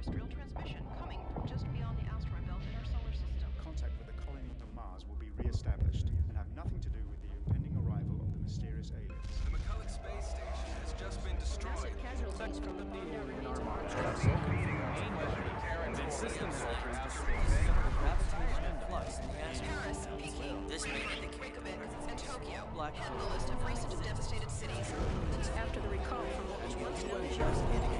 terrestrial transmission coming from just beyond the asteroid belt in our solar system. Contact with the colonies on Mars will be re-established and have nothing to do with the impending arrival of the mysterious aliens. The McCulloch Space Station has just been destroyed. Massive casualties from the bomb that remains on Mars. Paris, Peking, This may indicate Reykjavik, and Tokyo Black head the list of recent devastated cities. After the recall from what was once known as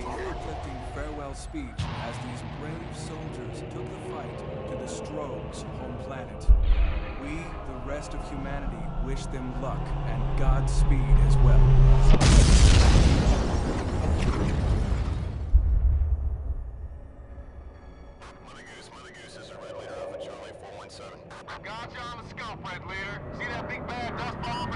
Conflicting farewell speech as these brave soldiers took the fight to the Stroggs' home planet. We, the rest of humanity, wish them luck and Godspeed as well. 417. Gotcha on the scope, Red Leader. See that big bad dust ball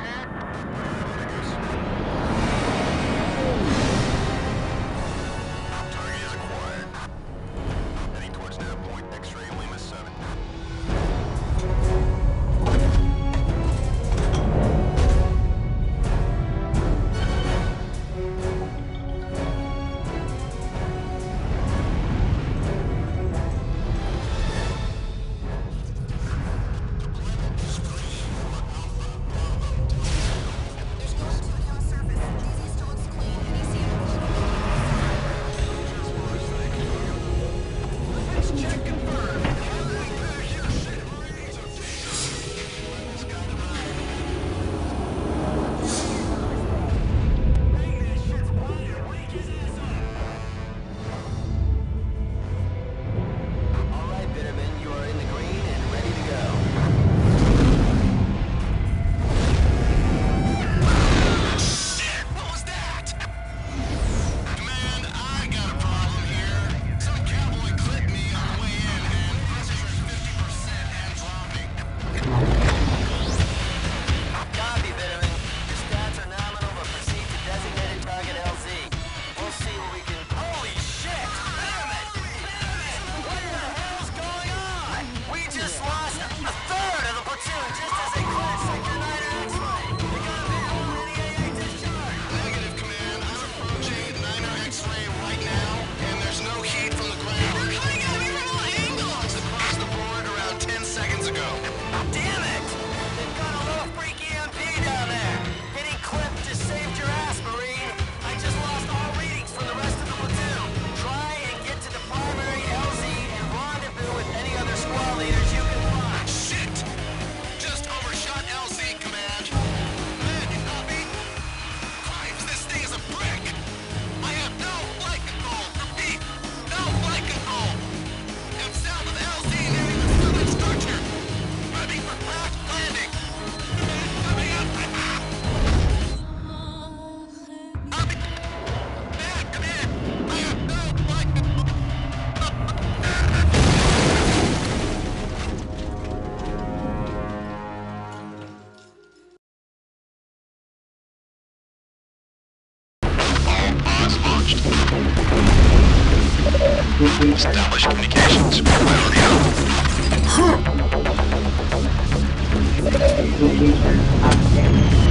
Come on.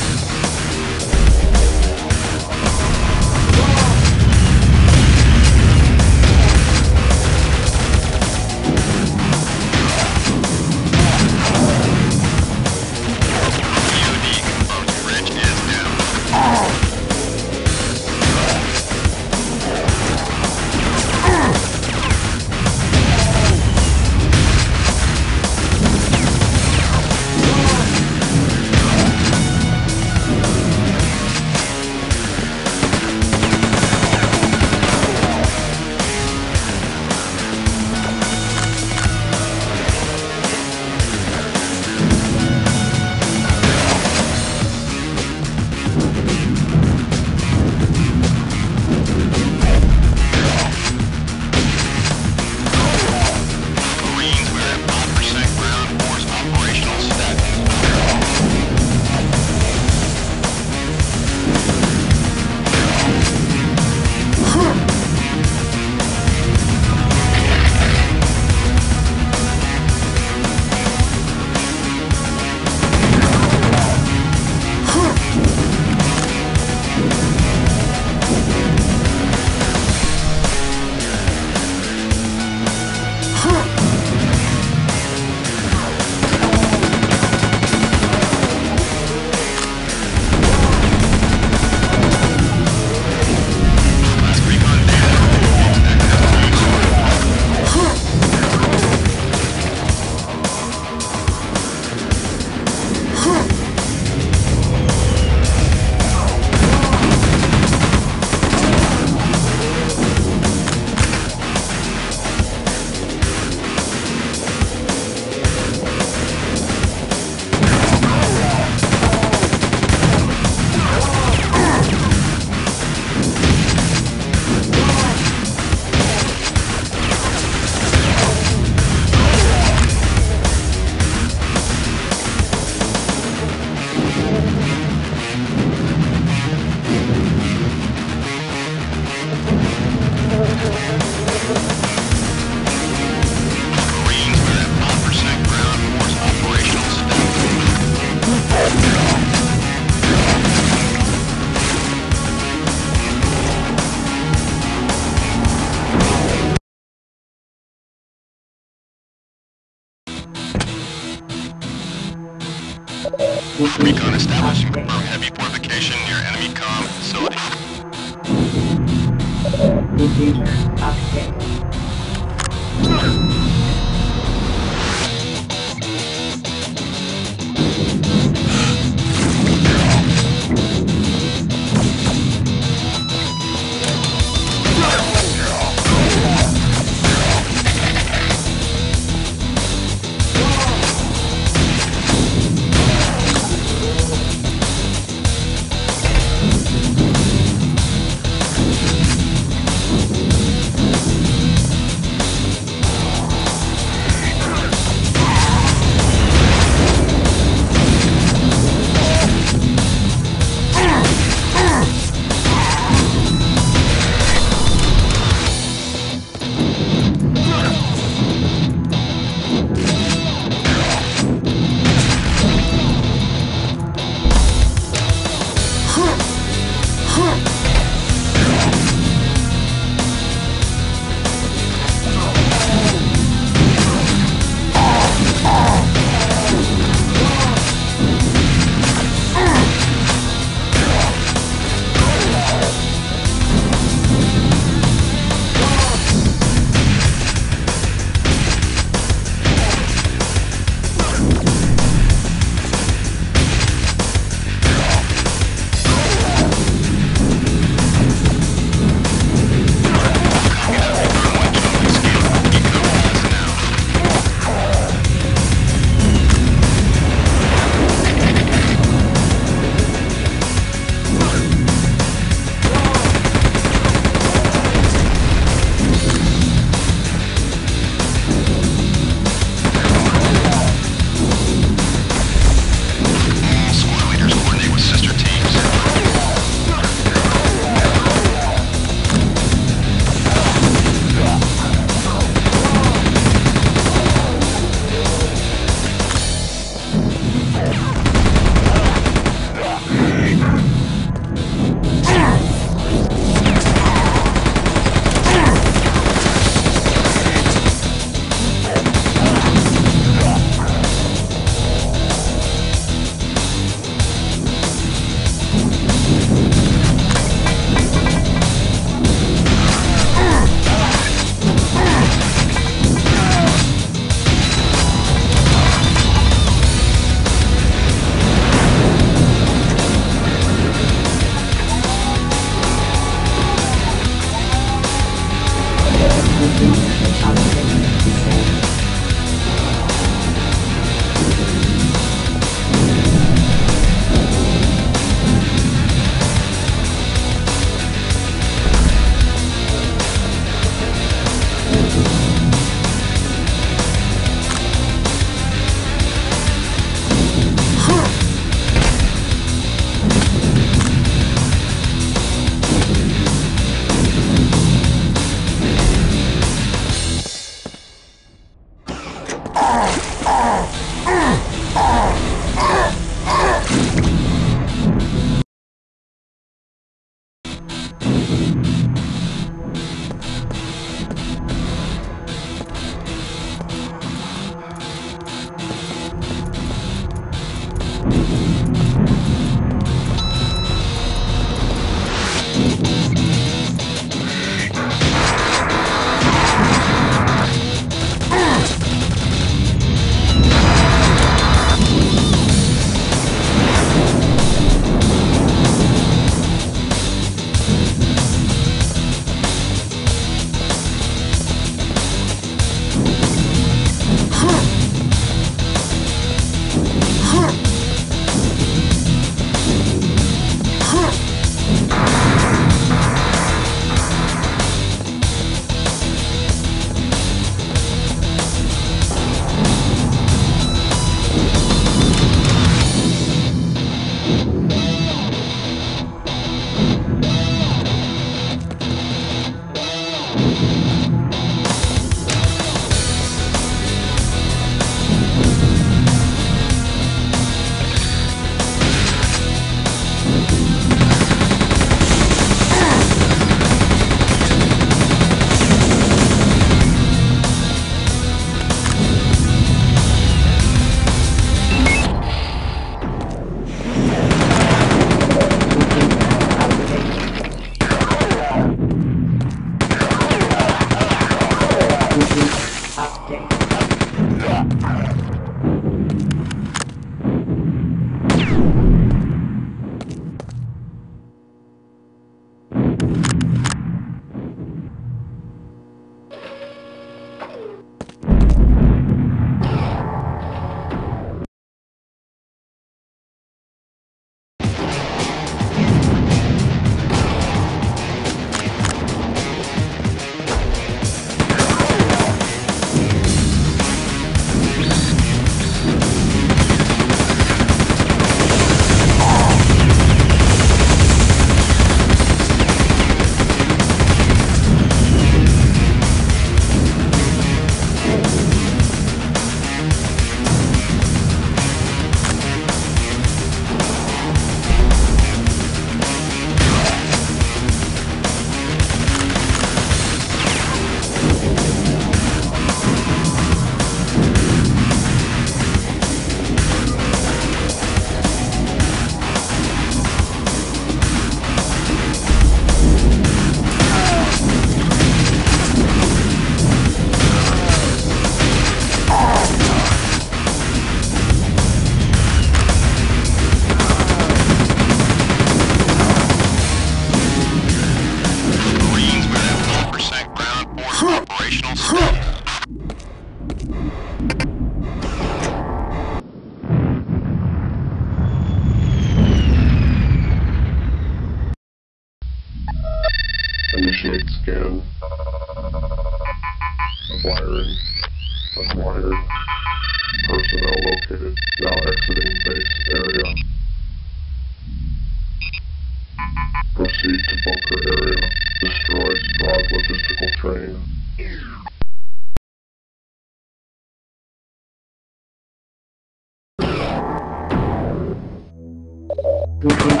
Locator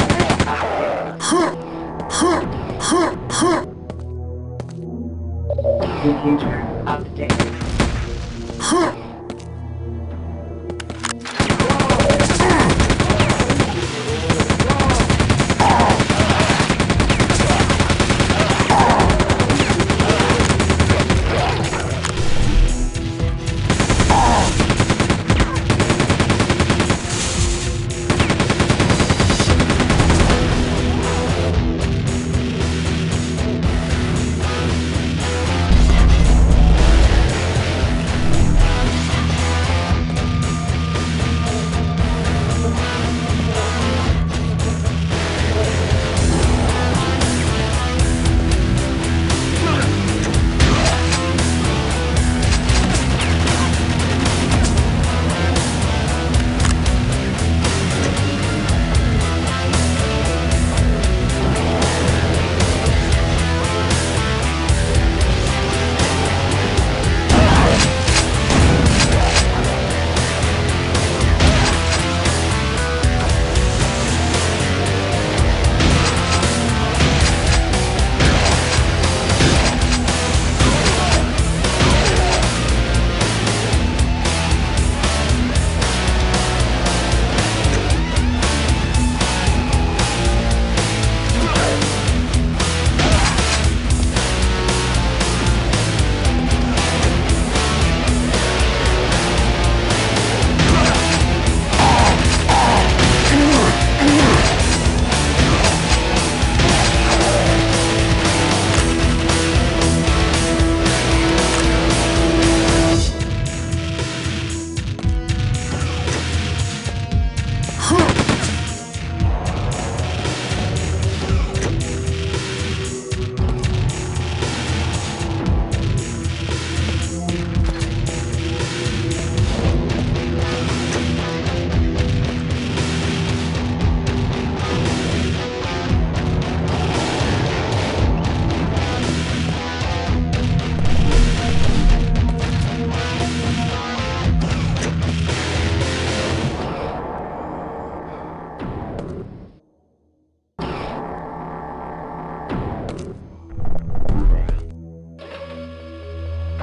activated.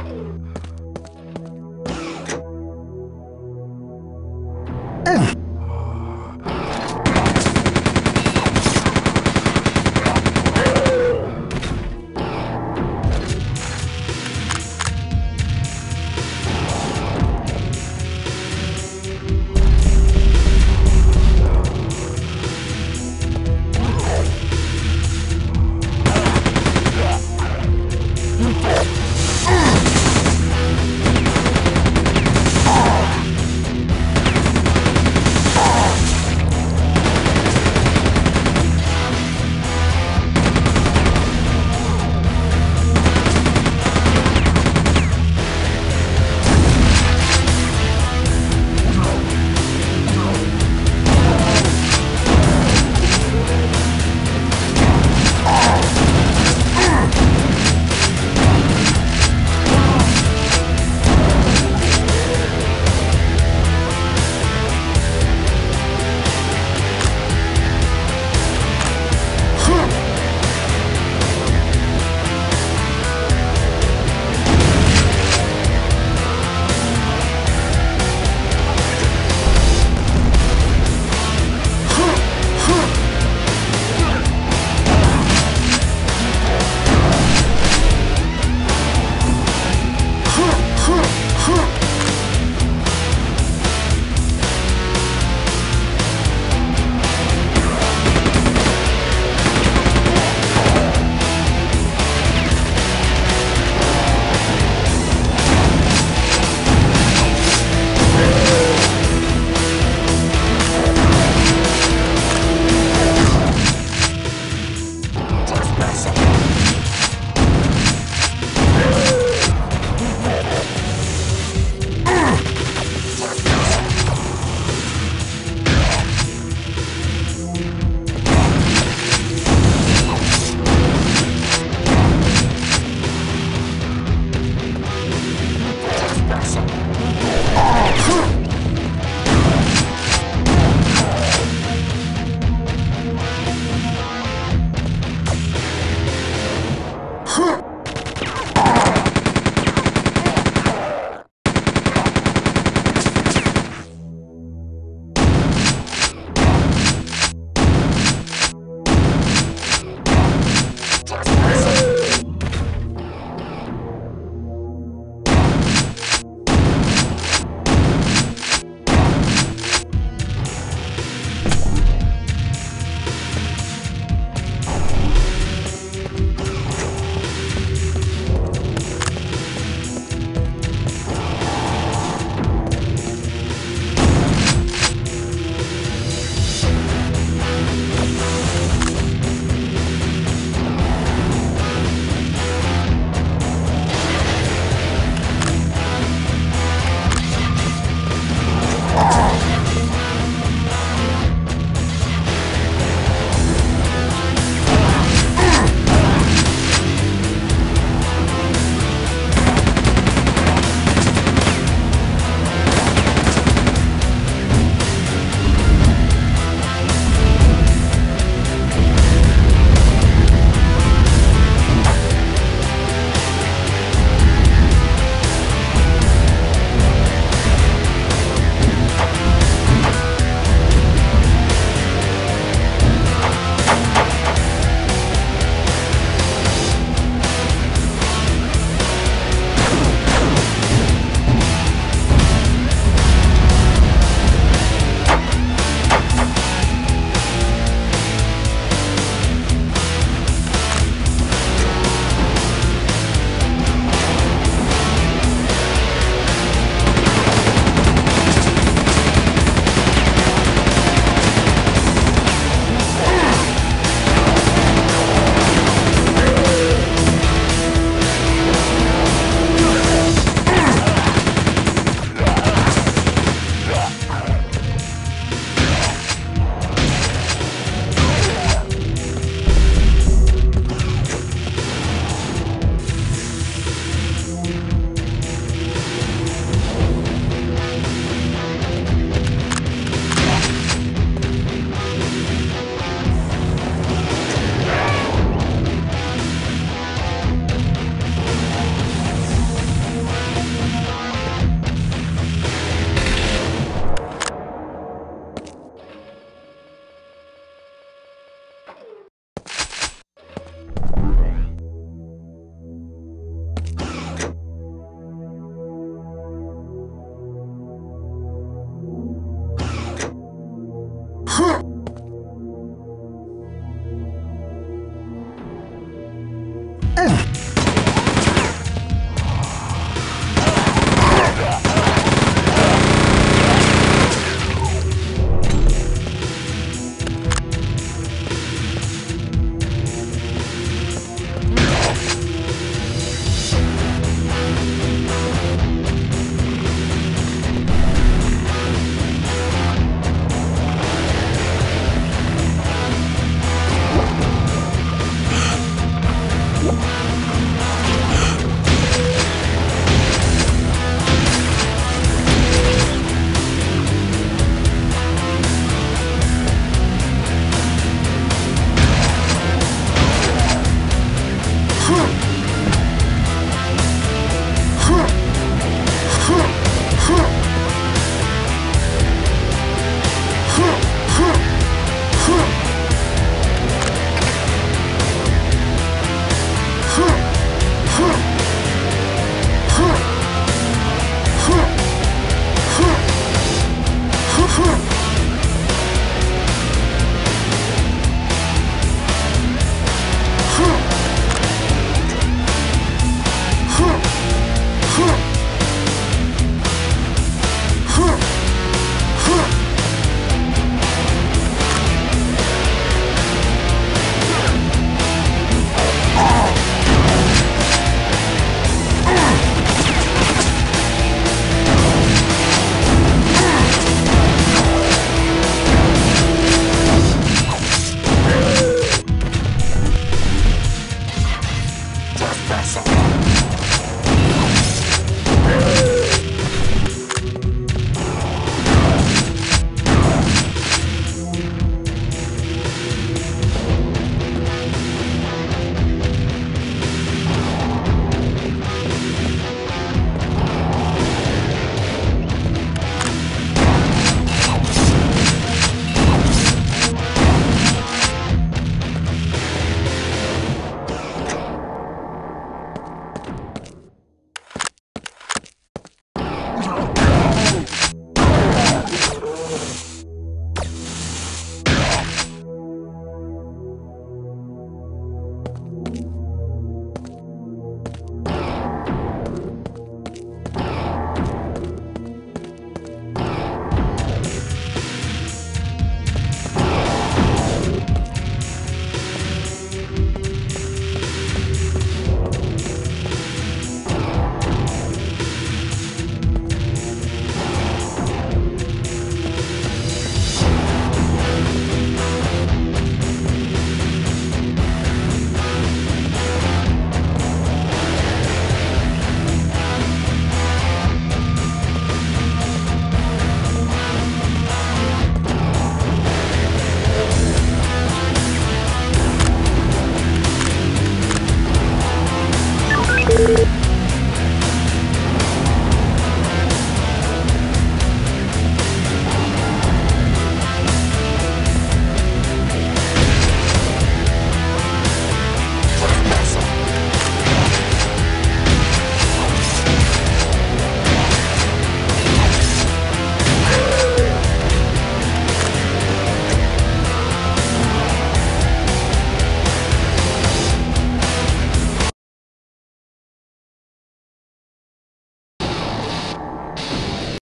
Bye.